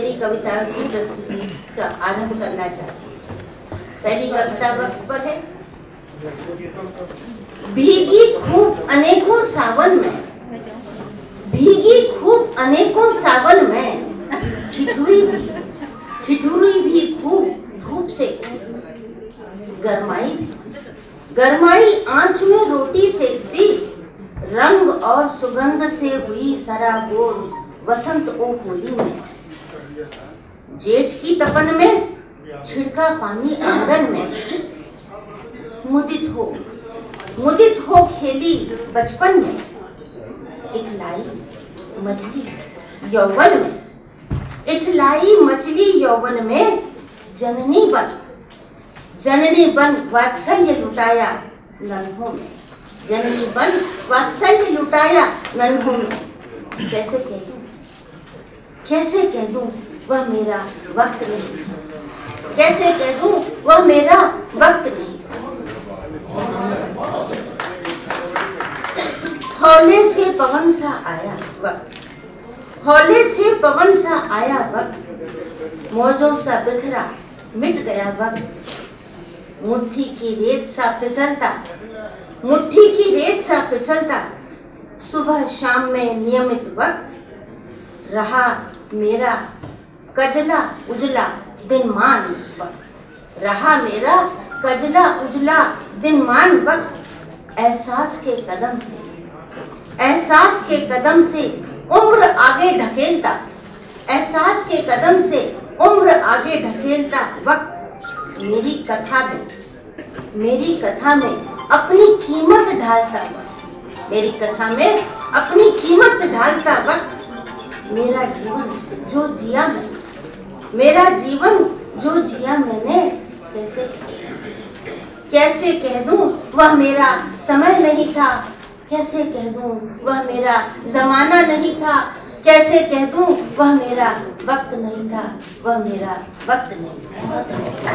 मेरी कविता की प्रस्तुति का आरंभ करना चाहती पहली कविता वक्त पर है, भीगी खूब अनेकों सावन में, भीगी खूब अनेकों सावन में, ठिठुरी भी ठिठुरी भी खूब धूप से, गरमाई गरमाई आँच में रोटी से भी रंग और सुगंध से हुई सरागोर वसंत ओ होली में। जेठ की तपन में, छिड़का पानी आँगन में। मुदित हो मुदित हो खेली बचपन में। इठलाई मछली यौवन में। इठलाई मछली यौवन में जननी बन जननी बन वात्सल्य लुटाया नन्हों में। जननी बन वात्सल्य लुटाया नन्हों में। कैसे कह? कैसे कह दूँ वह मेरा वक्त नहीं? कैसे कह दूँ वह मेरा वक्त नहीं? हौले से पवन सा आया वक्त। हौले से पवन सा आया वक्त। मौजों सा बिखरा मिट गया वक्त। मुट्ठी की रेत सा फिसलता। मुट्ठी की रेत सा फिसलता। सुबह शाम में नियमित वक्त। रहा मेरा कजला उजला दिन मान वक्त। रहा मेरा कजला उजला दिन मान वक्त। एहसास के कदम से, एहसास के कदम से उम्र आगे ढकेलता। एहसास के कदम से उम्र आगे ढकेलता वक्त। मेरी कथा में, मेरी कथा में अपनी कीमत ढालता वक्त। मेरी कथा में अपनी कीमत ढालता वक्त। मेरा जीवन जो जिया मैंने, मेरा जीवन जो जिया मैंने, कैसे कैसे कह दूँ, वह मेरा समय नहीं था। कैसे कह दूँ, वह मेरा जमाना नहीं था। कैसे कह दूँ, वह मेरा वक्त नहीं था। वह मेरा वक्त नहीं था।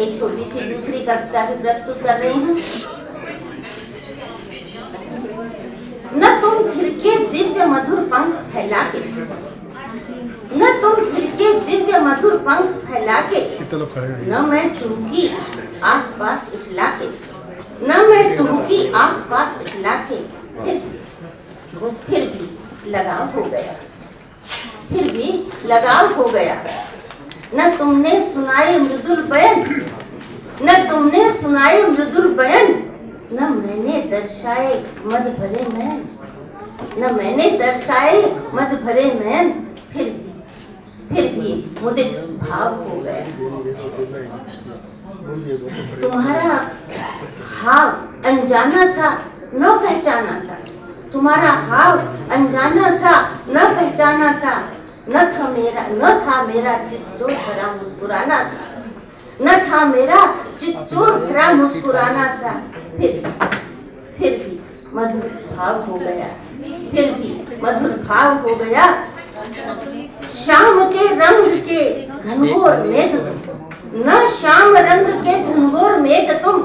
एक छोटी सी दूसरी कविता भी प्रस्तुत कर रही हूँ न तुम छिड़के दिव्य मधुर पंख फैला के। न तुम छिड़के दिव्य मधुर पंख फैला के हैं। न मैं टूकी आस पास उछला के न मैं टूकी आस पास उछला के फिर वो फिर भी लगाव हो गया। फिर भी लगाव हो गया। न तुमने सुनाए मृदुल बयन न तुमने सुनाए मृदुल बयन न मैंने दर्शाए मद भरे नैन न मैंने दर्शाए मद भरे नैन, फिर भी फिर भी मुदित भाव हो गया तुम्हारा हाव अनजाना सा न पहचाना सा, तुम्हारा हाव अनजाना सा न पहचाना सा, न था मेरा, न था मेरा चित्चोर भरा मुस्कुराना सा, न था मेरा चित्चोर भरा मुस्कुराना सा, फिर फिर भी मधुर भाव हो गया। फिर भी मधुर भाव हो गया। शाम के रंग के घनघोर मेघ न श्याम रंग के घनघोर मेघ तुम।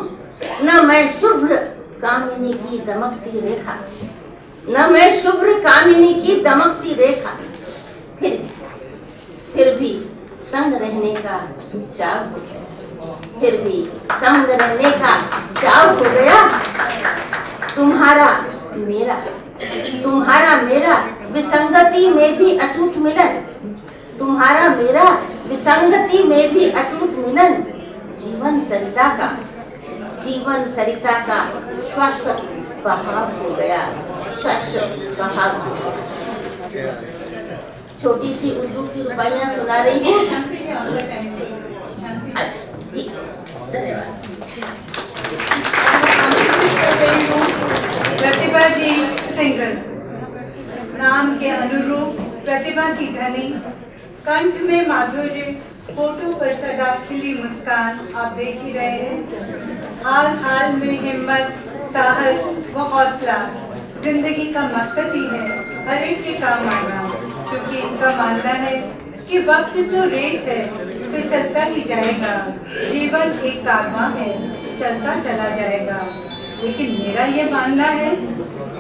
न मैं शुभ्र कामिनी की दमकती रेखा। न मैं शुभ्र कामिनी की दमकती रेखा। फिर फिर भी संग रहने का चाव हो गया। फिर भी संग रहने का चाव हो गया। तुम्हारा मेरा तुम्हारा मेरा विसंगति में भी अटूट मिलन। तुम्हारा मेरा विसंगति में भी अटूट मिलन। जीवन सरिता का, जीवन सरिता का शाश्वत बहाव हो गया। शाश्वत बहाव हो गया। छोटी सी उर्दू की रुपाइयाँ सुना रही हूँ। धन्यवाद। प्रतिभा जी सिंगल नाम के अनुरूप प्रतिभा की धनी कंठ में माधुर्य, फ़ोटो पर सदा खिली मुस्कान। आप देख ही रहे हैं। हाल हाल में हिम्मत, साहस व हौसला। ज़िंदगी का मकसद ही है हर एक के काम आना। क्योंकि इनका मानना है कि वक्त तो रेत है फिसलता ही जाएगा। जीवन एक कारवां है, चलता चला जाएगा। लेकिन मेरा ये मानना है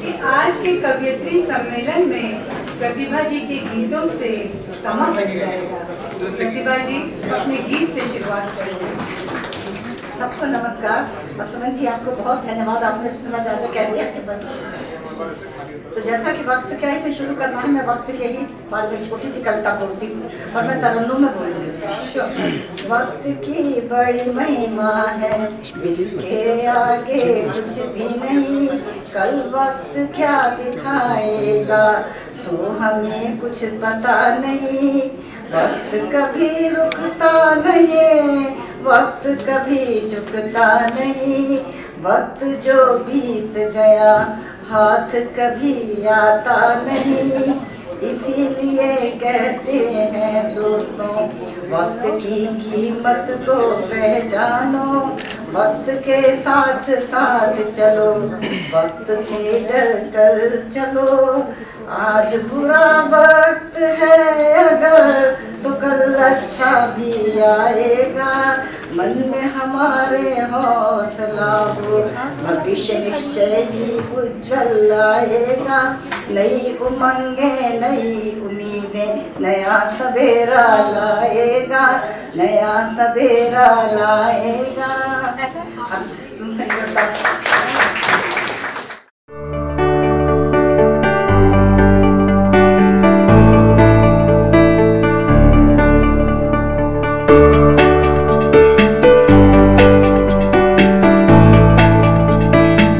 कि आज के कवियत्री सम्मेलन में प्रतिभा जी के गीतों से समाप्त हो जाएगा। प्रतिभा जी अपने गीत से शुरुआत करेंगे। सबको नमस्कार। मसलन जी, आपको बहुत धन्यवाद। आपने इतना ज़्यादा कह दिया तो जैसा कि वक्त क्या है तो शुरू करना है। मैं वक्त के ही बाद में छोटी सी कविता बोलती हूँ और मैं तरन्नुम में बोलूँगी वक्त की बड़ी महिमा है इसके आगे कुछ भी नहीं। कल वक्त क्या दिखाएगा तो हमें कुछ पता नहीं। वक्त कभी रुकता नहीं, वक्त कभी झुकता नहीं। वक्त जो बीत गया, हाथ कभी आता नहीं। इसीलिए कहते हैं दोस्तों, वक्त की कीमत को पहचानो। वक्त के साथ साथ चलो, वक्त से डर कर चलो। आज बुरा वक्त है अगर तो कल अच्छा भी आएगा मन में हमारे हौसला हो भविष्य निश्चय ही उज्जवल लाएगा। नई उमंगे नई उम्मीदें नया सवेरा लाएगा। नया सवेरा लाएगा।